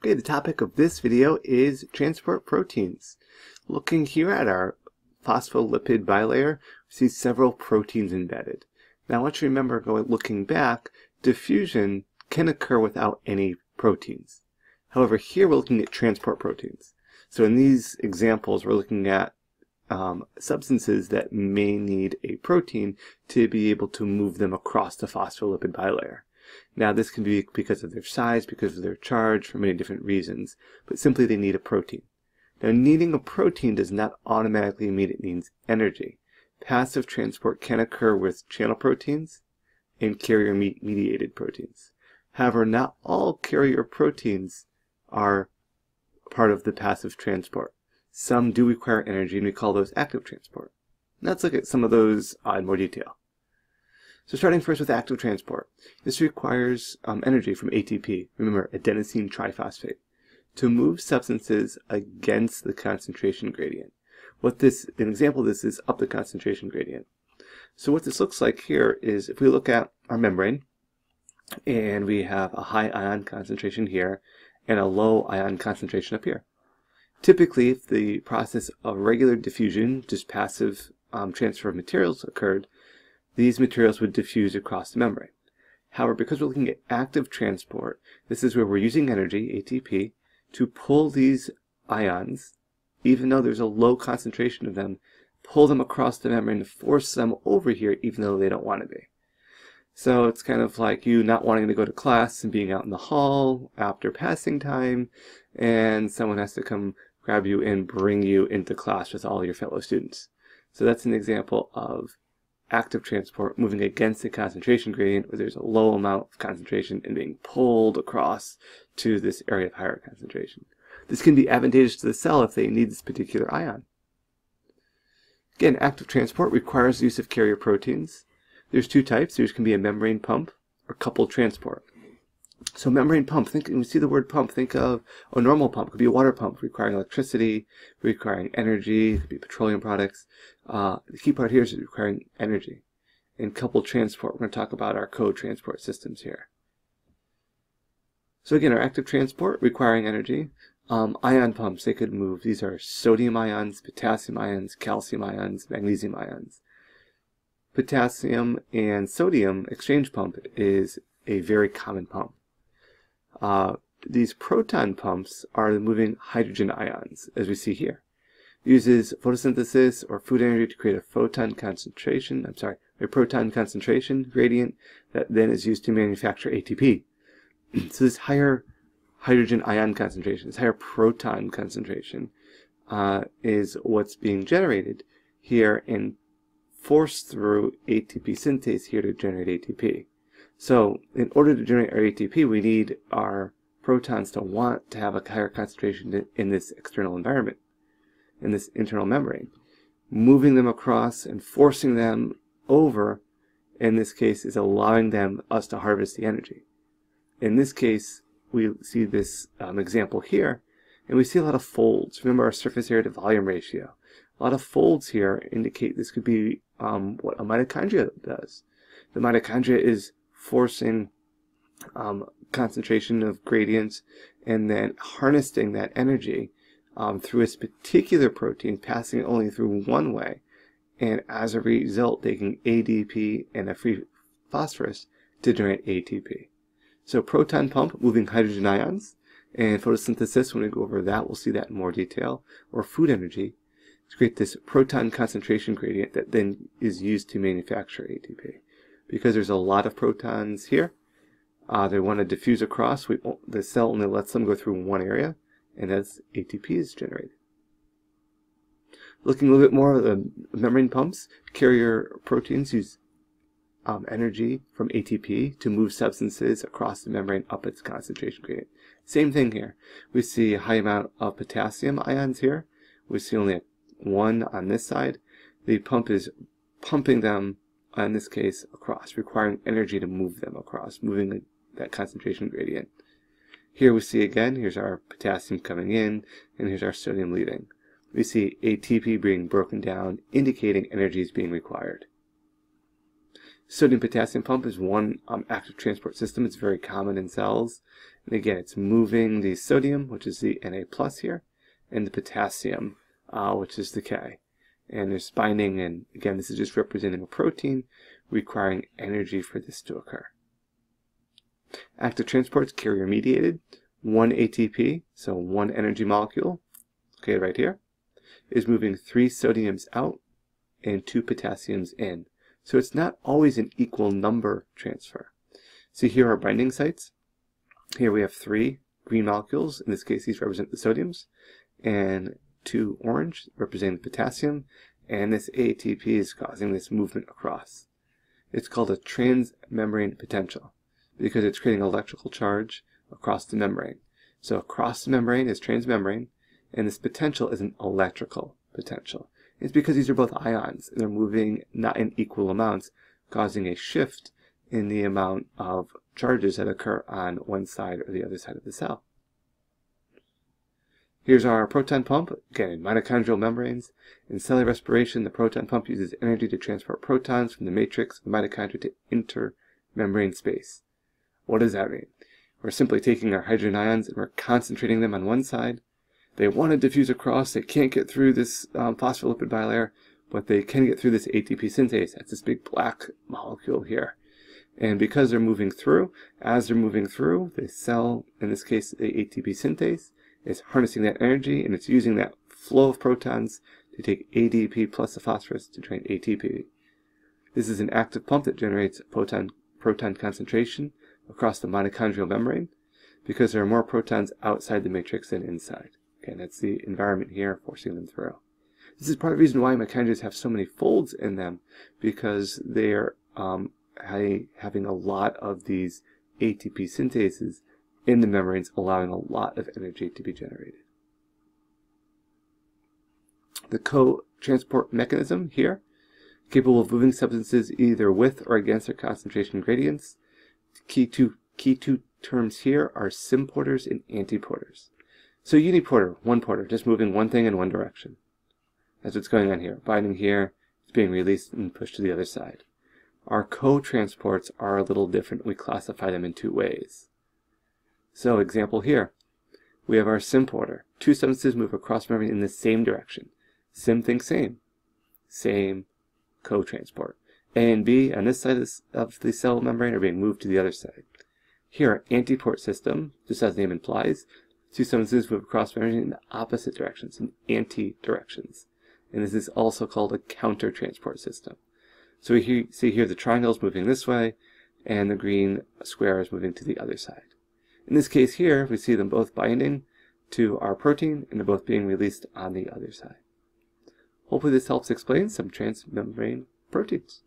Okay, the topic of this video is transport proteins. Looking here at our phospholipid bilayer, we see several proteins embedded. Now I want you to remember going looking back, diffusion can occur without any proteins. However, here we're looking at transport proteins. So in these examples, we're looking at um, substances that may need a protein to be able to move them across the phospholipid bilayer. Now this can be because of their size, because of their charge, for many different reasons, but simply they need a protein. Now needing a protein does not automatically mean it needs energy. Passive transport can occur with channel proteins and carrier mediated proteins. However, not all carrier proteins are part of the passive transport. Some do require energy and we call those active transport. let's look at some of those in more detail. So starting first with active transport. This requires um, energy from ATP, remember adenosine triphosphate, to move substances against the concentration gradient. What this, an example of this is up the concentration gradient. So what this looks like here is if we look at our membrane, and we have a high ion concentration here, and a low ion concentration up here. Typically, if the process of regular diffusion, just passive um, transfer of materials occurred, these materials would diffuse across the membrane. However, because we're looking at active transport, this is where we're using energy, ATP, to pull these ions, even though there's a low concentration of them, pull them across the membrane, and force them over here, even though they don't want to be. So it's kind of like you not wanting to go to class and being out in the hall after passing time, and someone has to come grab you and bring you into class with all your fellow students. So that's an example of active transport moving against the concentration gradient where there's a low amount of concentration and being pulled across to this area of higher concentration. This can be advantageous to the cell if they need this particular ion. Again, active transport requires the use of carrier proteins. There's two types. There can be a membrane pump or coupled transport. So membrane pump, think when you see the word pump, think of a normal pump. It could be a water pump requiring electricity, requiring energy, it could be petroleum products. Uh, the key part here is requiring energy. In coupled transport, we're going to talk about our co-transport systems here. So again, our active transport requiring energy. Um, ion pumps, they could move. These are sodium ions, potassium ions, calcium ions, magnesium ions. Potassium and sodium exchange pump is a very common pump. Uh, these proton pumps are moving hydrogen ions, as we see here. It uses photosynthesis or food energy to create a photon concentration, I'm sorry, a proton concentration gradient that then is used to manufacture ATP. so this higher hydrogen ion concentration, this higher proton concentration, uh, is what's being generated here and forced through ATP synthase here to generate ATP. So in order to generate our ATP, we need our protons to want to have a higher concentration in this external environment, in this internal membrane. Moving them across and forcing them over, in this case, is allowing them, us to harvest the energy. In this case, we see this um, example here, and we see a lot of folds. Remember our surface area to volume ratio. A lot of folds here indicate this could be um, what a mitochondria does. The mitochondria is forcing um, concentration of gradients and then harnessing that energy um, through a particular protein, passing it only through one way, and as a result, taking ADP and a free phosphorus to generate ATP. So proton pump, moving hydrogen ions, and photosynthesis, when we go over that, we'll see that in more detail, or food energy, to create this proton concentration gradient that then is used to manufacture ATP because there's a lot of protons here, uh, they want to diffuse across. We, the cell only lets them go through one area, and that's ATP is generated. Looking a little bit more at the membrane pumps, carrier proteins use um, energy from ATP to move substances across the membrane up its concentration gradient. Same thing here. We see a high amount of potassium ions here. We see only one on this side. The pump is pumping them in this case across, requiring energy to move them across, moving that concentration gradient. Here we see again, here's our potassium coming in, and here's our sodium leaving. We see ATP being broken down, indicating energy is being required. Sodium potassium pump is one um, active transport system. It's very common in cells. And again, it's moving the sodium, which is the Na plus here, and the potassium, uh, which is the K. And there's binding, and again, this is just representing a protein requiring energy for this to occur. Active transport's carrier mediated, one ATP, so one energy molecule, okay, right here, is moving three sodiums out and two potassiums in. So it's not always an equal number transfer. So here are binding sites. Here we have three green molecules. In this case, these represent the sodiums. And two orange representing the potassium. And this ATP is causing this movement across. It's called a transmembrane potential because it's creating electrical charge across the membrane. So across the membrane is transmembrane, and this potential is an electrical potential. It's because these are both ions, and they're moving not in equal amounts, causing a shift in the amount of charges that occur on one side or the other side of the cell. Here's our proton pump, again in mitochondrial membranes. In cellular respiration, the proton pump uses energy to transport protons from the matrix of the mitochondria to intermembrane space. What does that mean? We're simply taking our hydrogen ions and we're concentrating them on one side. They want to diffuse across, they can't get through this um, phospholipid bilayer, but they can get through this ATP synthase. That's this big black molecule here. And because they're moving through, as they're moving through, the cell, in this case the ATP synthase, is harnessing that energy and it's using that flow of protons to take ADP plus the phosphorus to train ATP. This is an active pump that generates proton, proton concentration across the mitochondrial membrane because there are more protons outside the matrix than inside. Okay, that's the environment here forcing them through. This is part of the reason why mitochondria have so many folds in them because they are um, having a lot of these ATP synthases in the membranes, allowing a lot of energy to be generated. The co-transport mechanism here, capable of moving substances either with or against their concentration gradients. Key two, key two terms here are symporters and antiporters. So uniporter, one porter, just moving one thing in one direction. That's what's going on here. Binding here, it's being released and pushed to the other side. Our co-transports are a little different. We classify them in two ways. So example here, we have our symporter. Two substances move across membrane in the same direction. Sim thinks same. Same co-transport. A and B on this side of the cell membrane are being moved to the other side. Here, our antiport system, just as the name implies, two substances move across membrane in the opposite directions, in anti-directions. And this is also called a counter-transport system. So we see here the triangle is moving this way, and the green square is moving to the other side. In this case here, we see them both binding to our protein, and they're both being released on the other side. Hopefully this helps explain some transmembrane proteins.